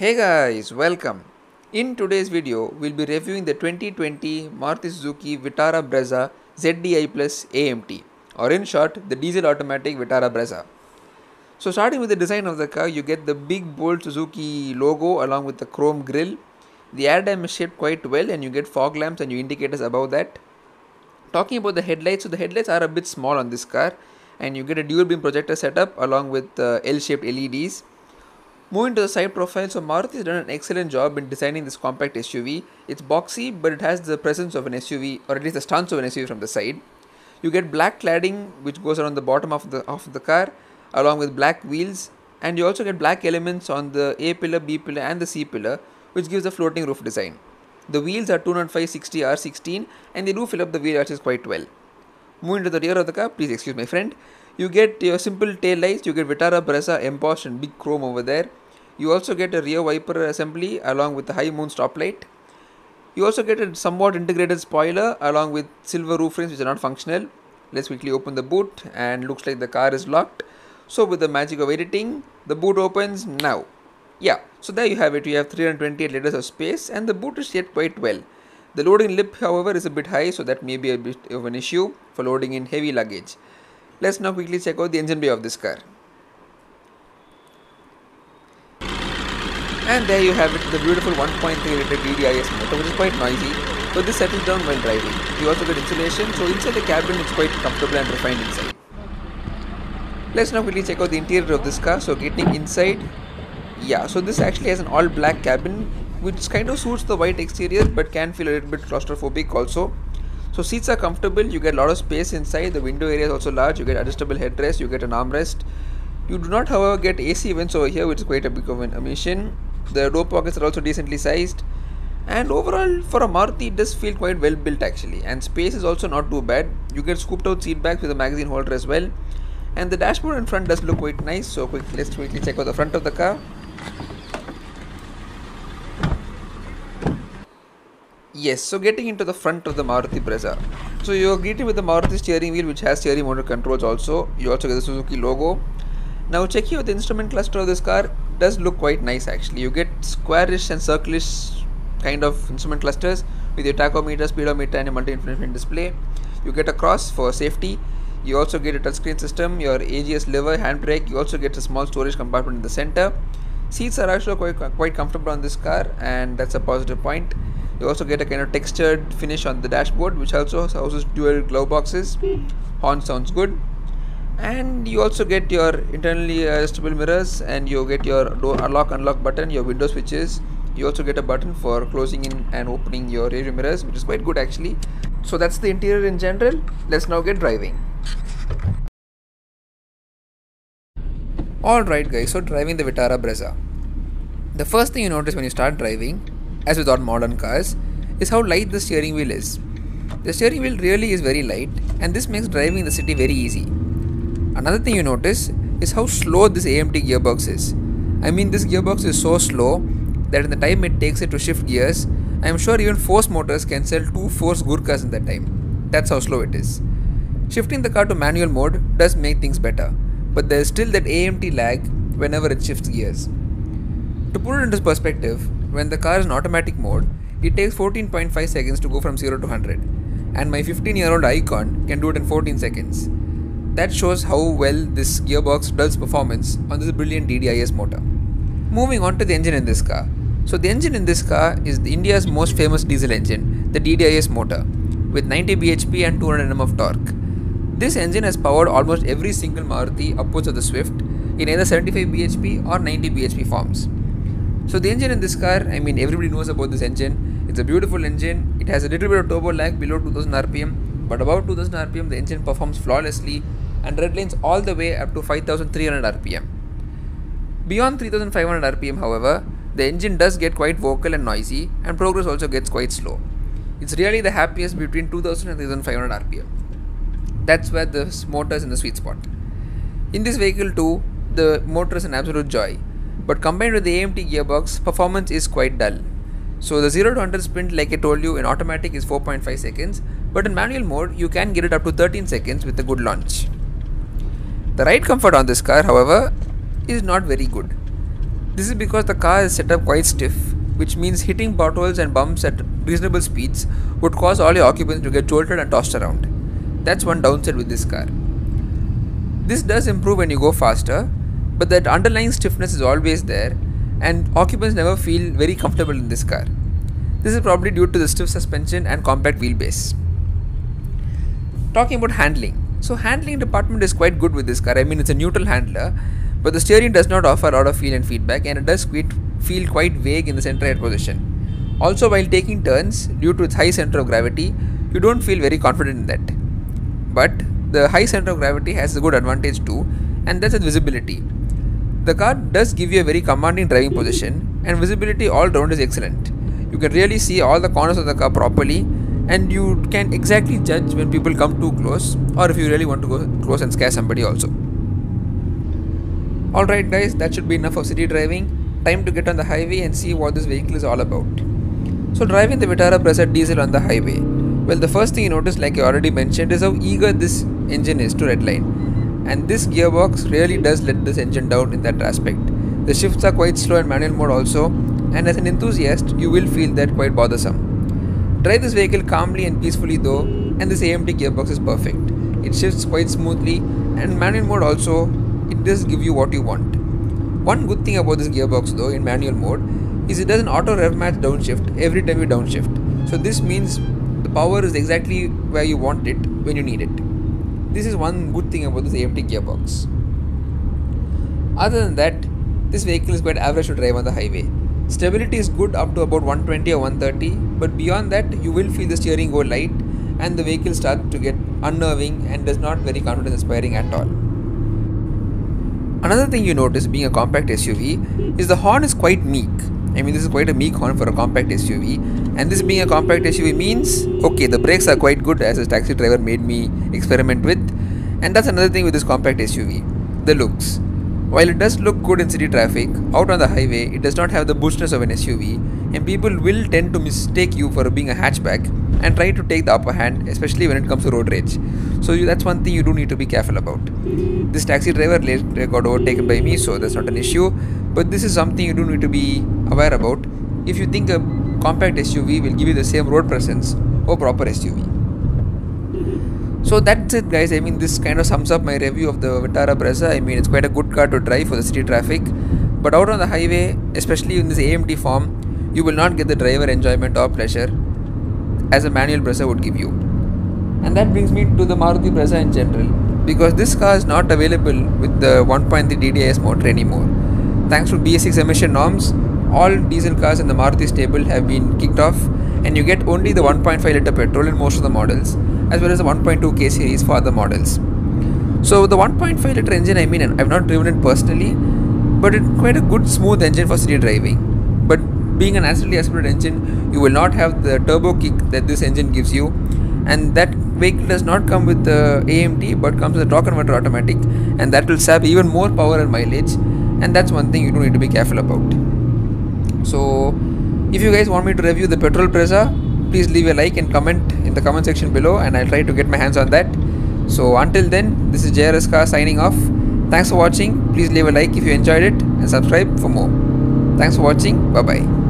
Hey guys, welcome. In today's video, we'll be reviewing the 2020 Maruti Suzuki Vitara Brezza ZDI Plus AMT, or in short, the diesel automatic Vitara Brezza. So, starting with the design of the car, you get the big bold Suzuki logo along with the chrome grille. The air dam is shaped quite well, and you get fog lamps and your indicators above that. Talking about the headlights, so the headlights are a bit small on this car, and you get a dual beam projector setup along with uh, L shaped LEDs. Moving to the side profile, so Maruti has done an excellent job in designing this compact SUV. It's boxy, but it has the presence of an SUV, or at least the stance of an SUV from the side. You get black cladding, which goes around the bottom of the of the car, along with black wheels, and you also get black elements on the A pillar, B pillar, and the C pillar, which gives a floating roof design. The wheels are 205 60 R16, and they do fill up the wheel arches quite well. Moving to the rear of the car, please excuse my friend. You get your simple tail lights, you get Vitara Brezza embossed in big chrome over there. You also get a rear wiper assembly along with the high mount stoplight. You also get a somewhat integrated spoiler along with silver roof frames which are not functional. Let's quickly open the boot and looks like the car is locked. So with the magic of editing, the boot opens now. Yeah, so there you have it. You have 328 liters of space and the boot is shaped quite well. The loading lip, however, is a bit high, so that may be a bit of an issue for loading in heavy luggage. Let's now quickly check out the engine bay of this car. And there you have it, the beautiful 1.3 liter DDIS motor, which is quite noisy, so this settles down while driving. You also get insulation, so inside the cabin it's quite comfortable and refined inside. Let's now quickly check out the interior of this car. So getting inside, yeah, so this actually has an all black cabin, which kind of suits the white exterior, but can feel a little bit claustrophobic also. So seats are comfortable, you get a lot of space inside, the window area is also large, you get adjustable headrest, you get an armrest. You do not however get AC vents over here which is quite a big of an omission. The door pockets are also decently sized. And overall for a Maruti it does feel quite well built actually and space is also not too bad. You get scooped out seat backs with a magazine holder as well. And the dashboard in front does look quite nice so quick, let's quickly check out the front of the car. Yes, so getting into the front of the Maruti Brezza. So you're greeted with the Maruti steering wheel which has steering motor controls also. You also get the Suzuki logo. Now check here the instrument cluster of this car does look quite nice actually. You get squarish and circlish kind of instrument clusters with your tachometer, speedometer and a multi-instrument display. You get a cross for safety. You also get a touchscreen system, your AGS lever, handbrake. You also get a small storage compartment in the center. Seats are actually quite, quite comfortable on this car and that's a positive point. You also get a kind of textured finish on the dashboard, which also houses dual glove boxes. Horn sounds good. And you also get your internally adjustable mirrors, and you get your door unlock unlock button, your window switches. You also get a button for closing in and opening your rear mirrors, which is quite good actually. So that's the interior in general. Let's now get driving. Alright guys, so driving the Vitara Brezza. The first thing you notice when you start driving as with all modern cars, is how light the steering wheel is. The steering wheel really is very light, and this makes driving in the city very easy. Another thing you notice is how slow this AMT gearbox is. I mean, this gearbox is so slow that in the time it takes it to shift gears, I am sure even force motors can sell two force Gurkhas in that time. That's how slow it is. Shifting the car to manual mode does make things better, but there is still that AMT lag whenever it shifts gears. To put it into perspective, when the car is in automatic mode, it takes 14.5 seconds to go from 0 to 100, and my 15 year old Ikon can do it in 14 seconds. That shows how well this gearbox does performance on this brilliant DDIS motor. Moving on to the engine in this car. So, the engine in this car is India's most famous diesel engine, the DDIS motor, with 90 bhp and 200 Nm of torque. This engine has powered almost every single Maruti upwards of the Swift in either 75 bhp or 90 bhp forms. So the engine in this car, I mean everybody knows about this engine. It's a beautiful engine. It has a little bit of turbo lag below 2000 rpm, but above 2000 rpm the engine performs flawlessly and redlines all the way up to 5300 rpm. Beyond 3500 rpm however, the engine does get quite vocal and noisy and progress also gets quite slow. It's really the happiest between 2000 and 3500 rpm. That's where the motor is in the sweet spot. In this vehicle too, the motor is an absolute joy but combined with the AMT gearbox, performance is quite dull. So the 0 to 100 sprint like I told you in automatic is 4.5 seconds, but in manual mode you can get it up to 13 seconds with a good launch. The ride comfort on this car however is not very good. This is because the car is set up quite stiff, which means hitting potholes and bumps at reasonable speeds would cause all your occupants to get jolted and tossed around. That's one downside with this car. This does improve when you go faster, but that underlying stiffness is always there, and occupants never feel very comfortable in this car. This is probably due to the stiff suspension and compact wheelbase. Talking about handling. So handling department is quite good with this car. I mean it's a neutral handler, but the steering does not offer a lot of feel and feedback and it does feel quite vague in the center head position. Also while taking turns, due to its high center of gravity, you don't feel very confident in that. But the high center of gravity has a good advantage too, and that's its visibility. The car does give you a very commanding driving position, and visibility all round is excellent. You can really see all the corners of the car properly, and you can exactly judge when people come too close, or if you really want to go close and scare somebody also. Alright, guys, that should be enough of city driving. Time to get on the highway and see what this vehicle is all about. So, driving the Vitara Brezza diesel on the highway. Well, the first thing you notice, like I already mentioned, is how eager this engine is to redline. And this gearbox really does let this engine down in that aspect. The shifts are quite slow in manual mode also, and as an enthusiast, you will feel that quite bothersome. Drive this vehicle calmly and peacefully though, and this AMT gearbox is perfect. It shifts quite smoothly, and manual mode also, it does give you what you want. One good thing about this gearbox though in manual mode is it does an auto rev match downshift every time you downshift. So this means the power is exactly where you want it when you need it. This is one good thing about this AMT gearbox. Other than that, this vehicle is quite average to drive on the highway. Stability is good up to about 120 or 130, but beyond that, you will feel the steering go light and the vehicle starts to get unnerving and does not very confidence inspiring at all. Another thing you notice being a compact SUV is the horn is quite meek. I mean, this is quite a meek horn for a compact SUV, and this being a compact SUV means okay, the brakes are quite good as a taxi driver made me experiment with, and that's another thing with this compact SUV the looks. While it does look good in city traffic, out on the highway, it does not have the boostness of an SUV, and people will tend to mistake you for being a hatchback and try to take the upper hand, especially when it comes to road rage. So you, that's one thing you do need to be careful about. This taxi driver uh, got overtaken by me, so that's not an issue. But this is something you do need to be aware about. If you think a compact SUV will give you the same road presence or proper SUV. So that's it, guys. I mean, this kind of sums up my review of the Vitara Brezza. I mean, it's quite a good car to drive for the city traffic, but out on the highway, especially in this AMT form, you will not get the driver enjoyment or pleasure as a manual Brezza would give you. And that brings me to the Maruti Brezza in general, because this car is not available with the 1.3 DDIS motor anymore. Thanks to BS6 emission norms, all diesel cars in the Maruti stable have been kicked off, and you get only the 1.5 liter petrol in most of the models, as well as the 1.2K series for other models. So the 1.5 liter engine, I mean, I've not driven it personally, but it's quite a good smooth engine for city driving. Being a naturally aspirated engine, you will not have the turbo kick that this engine gives you, and that vehicle does not come with the AMT, but comes with a torque converter automatic, and that will sap even more power and mileage, and that's one thing you do need to be careful about. So, if you guys want me to review the petrol Brezza, please leave a like and comment in the comment section below, and I'll try to get my hands on that. So until then, this is JRS Car signing off. Thanks for watching. Please leave a like if you enjoyed it and subscribe for more. Thanks for watching. Bye bye.